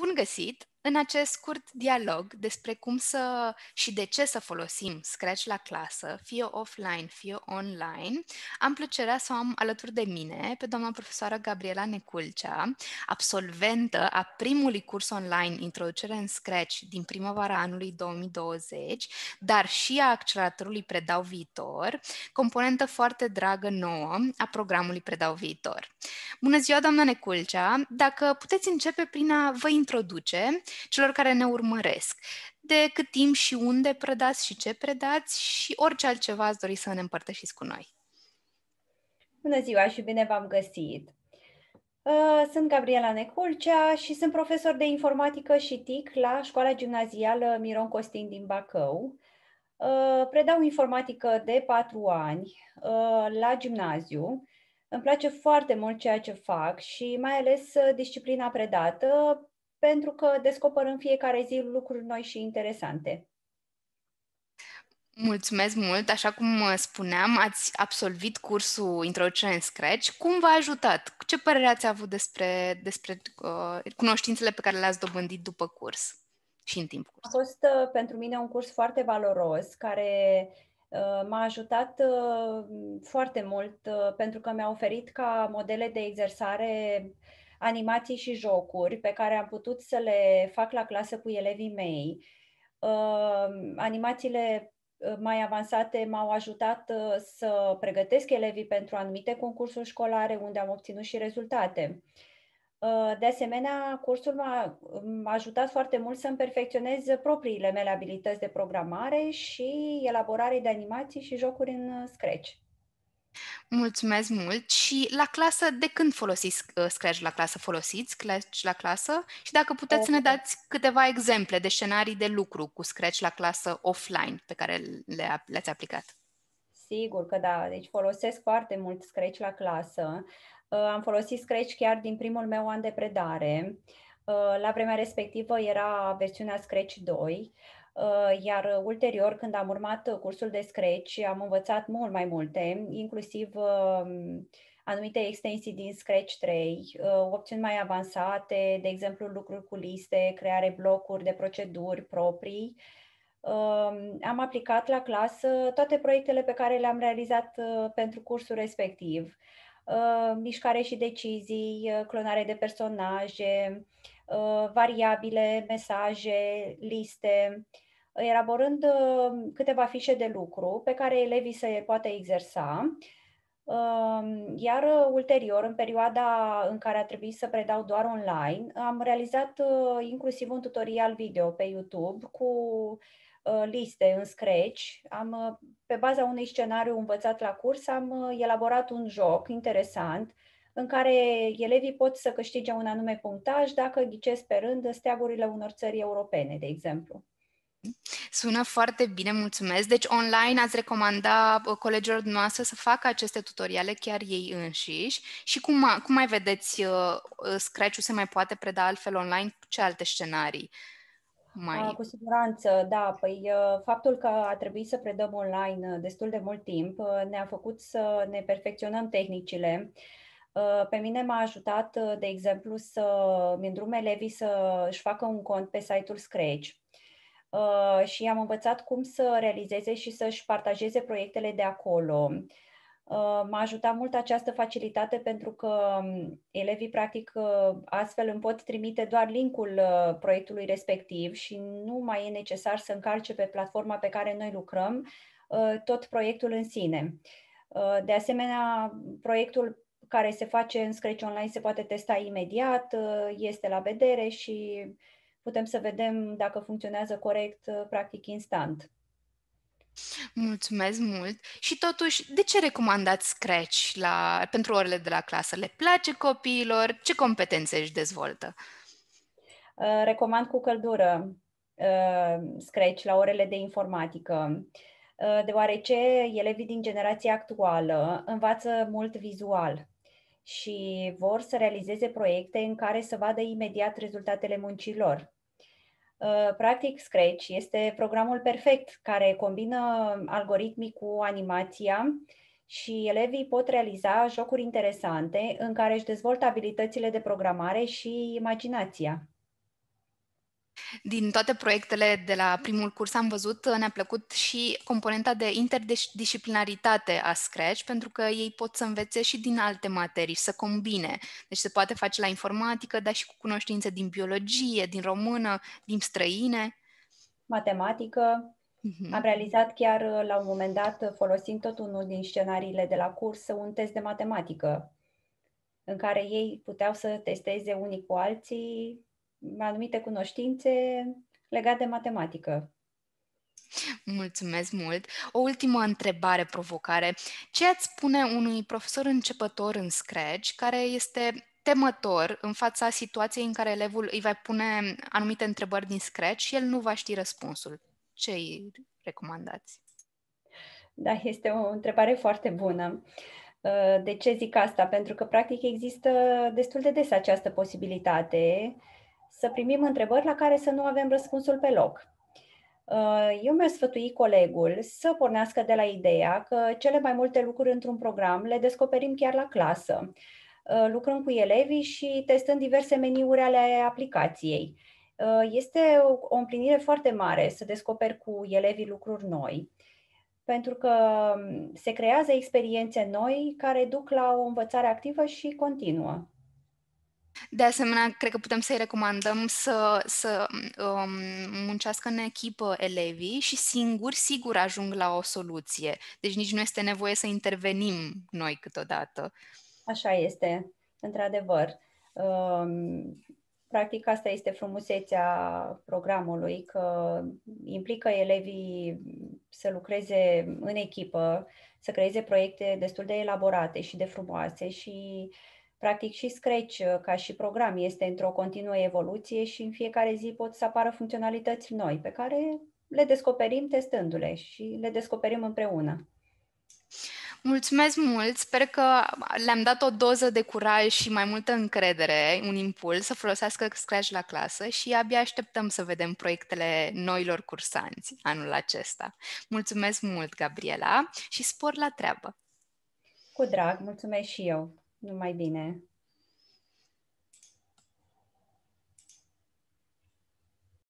Bun găsit! În acest scurt dialog despre cum să și de ce să folosim Scratch la clasă, fie offline, fie online, am plăcerea să o am alături de mine pe doamna profesoară Gabriela Neculcea, absolventă a primului curs online Introducere în Scratch din primăvara anului 2020, dar și a acceleratorului Predau Viitor, componentă foarte dragă nouă a programului Predau Viitor. Bună ziua, doamna Neculcea! Dacă puteți începe prin a vă introduce celor care ne urmăresc. De cât timp și unde predați și ce predați și orice altceva ați dori să ne împărtășiți cu noi. Bună ziua și bine v-am găsit! Uh, sunt Gabriela Neculcea și sunt profesor de informatică și TIC la școala gimnazială Miron Costin din Bacău. Uh, predau informatică de patru ani uh, la gimnaziu. Îmi place foarte mult ceea ce fac și mai ales disciplina predată, pentru că descoper în fiecare zi lucruri noi și interesante. Mulțumesc mult! Așa cum uh, spuneam, ați absolvit cursul Introducere în Scratch. Cum v-a ajutat? Ce părere ați avut despre, despre uh, cunoștințele pe care le-ați dobândit după curs și în timp curs? A fost uh, pentru mine un curs foarte valoros, care uh, m-a ajutat uh, foarte mult uh, pentru că mi-a oferit ca modele de exersare uh, animații și jocuri pe care am putut să le fac la clasă cu elevii mei. Uh, animațiile uh, mai avansate m-au ajutat uh, să pregătesc elevii pentru anumite concursuri școlare unde am obținut și rezultate. De asemenea, cursul m-a, m-a ajutat foarte mult să-mi perfecționez propriile mele abilități de programare și elaborare de animații și jocuri în Scratch. Mulțumesc mult! Și la clasă, de când folosiți uh, Scratch la clasă? Folosiți Scratch la clasă? Și dacă puteți să ne dați câteva exemple de scenarii de lucru cu Scratch la clasă offline pe care le, le-ați aplicat. Sigur că da, deci folosesc foarte mult Scratch la clasă. Uh, am folosit Scratch chiar din primul meu an de predare. Uh, la vremea respectivă era versiunea Scratch 2. Uh, iar ulterior, când am urmat cursul de Scratch, am învățat mult mai multe, inclusiv um, anumite extensii din Scratch 3, uh, opțiuni mai avansate, de exemplu lucruri cu liste, creare blocuri de proceduri proprii. Um, am aplicat la clasă toate proiectele pe care le-am realizat uh, pentru cursul respectiv. Mișcare și decizii, clonare de personaje, variabile, mesaje, liste, elaborând uh, câteva fișe de lucru pe care elevii se poate exersa, um, iar uh, ulterior, în perioada în care a trebuit să predau doar online, am realizat uh, inclusiv un tutorial video pe YouTube cu liste în Scratch. Am, pe baza unui scenariu învățat la curs, am elaborat un joc interesant în care elevii pot să câștige un anume punctaj dacă ghicesc pe rând steagurile unor țări europene, de exemplu. Sună foarte bine, mulțumesc. Deci online ați recomanda uh, colegilor noastre să facă aceste tutoriale chiar ei înșiși și cum, cum mai vedeți uh, uh, Scratch-ul se mai poate preda altfel online? Ce alte scenarii? Mai... A, cu siguranță, da. Păi faptul că a trebuit să predăm online destul de mult timp ne-a făcut să ne perfecționăm tehnicile. Pe mine m-a ajutat, de exemplu, să mi îndrum elevii să își facă un cont pe site-ul Scratch Uh, și am învățat cum să realizeze și să-și partajeze proiectele de acolo. Uh, m-a ajutat mult această facilitate pentru că um, elevii, practic, uh, astfel îmi pot trimite doar linkul proiectului respectiv și nu mai e necesar să încarce pe platforma pe care noi lucrăm tot proiectul în sine. De asemenea, proiectul care se face în Scratch Online se poate testa imediat, este la vedere și putem să vedem dacă funcționează corect, uh, practic instant. Mulțumesc mult! Și totuși, de ce recomandați Scratch la, pentru orele de la clasă? Le place copiilor? Ce competențe își dezvoltă? Uh, recomand cu căldură uh, Scratch la orele de informatică, uh, deoarece elevii din generația actuală învață mult vizual și vor să realizeze proiecte în care să vadă imediat rezultatele muncilor. Uh, practic, Scratch este programul perfect care combină algoritmii cu animația și elevii pot realiza jocuri interesante în care își dezvoltă abilitățile de programare și imaginația. Din toate proiectele de la primul curs am văzut, ne-a plăcut și componenta de interdisciplinaritate a Scratch, pentru că ei pot să învețe și din alte materii, să combine. Deci se poate face la informatică, dar și cu cunoștințe din biologie, din română, din străine. Matematică. Uh-huh. Am realizat chiar la un moment dat, folosind tot unul din scenariile de la curs, un test de matematică, în care ei puteau să testeze unii cu alții anumite cunoștințe legate de matematică. Mulțumesc mult! O ultimă întrebare, provocare. Ce ați spune unui profesor începător în Scratch care este temător în fața situației în care elevul îi va pune anumite întrebări din Scratch și el nu va ști răspunsul? Ce îi recomandați? Da, este o întrebare foarte bună. De ce zic asta? Pentru că, practic, există destul de des această posibilitate să primim întrebări la care să nu avem răspunsul pe loc. Uh, eu mi-aș sfătui colegul să pornească de la ideea că cele mai multe lucruri într-un program le descoperim chiar la clasă, uh, lucrând cu elevii și testând diverse meniuri ale aplicației. Uh, este o împlinire foarte mare să descoperi cu elevii lucruri noi, pentru că um, se creează experiențe noi care duc la o învățare activă și continuă. De asemenea, cred că putem să-i recomandăm să, să um, muncească în echipă elevii și singuri, sigur, ajung la o soluție. Deci nici nu este nevoie să intervenim noi câteodată. Așa este, într-adevăr. Um, practic, asta este frumusețea programului, că implică elevii să lucreze în echipă, să creeze proiecte destul de elaborate și de frumoase și Practic și Scratch, uh, ca și program, este într-o continuă evoluție și în fiecare zi pot să apară funcționalități noi pe care le descoperim testându-le și le descoperim împreună. Mulțumesc mult! Sper că le-am dat o doză de curaj și mai multă încredere, un impuls să folosească Scratch la clasă și abia așteptăm să vedem proiectele noilor cursanți anul acesta. Mulțumesc mult, Gabriela, și spor la treabă! Cu drag, mulțumesc și eu! Numai bine!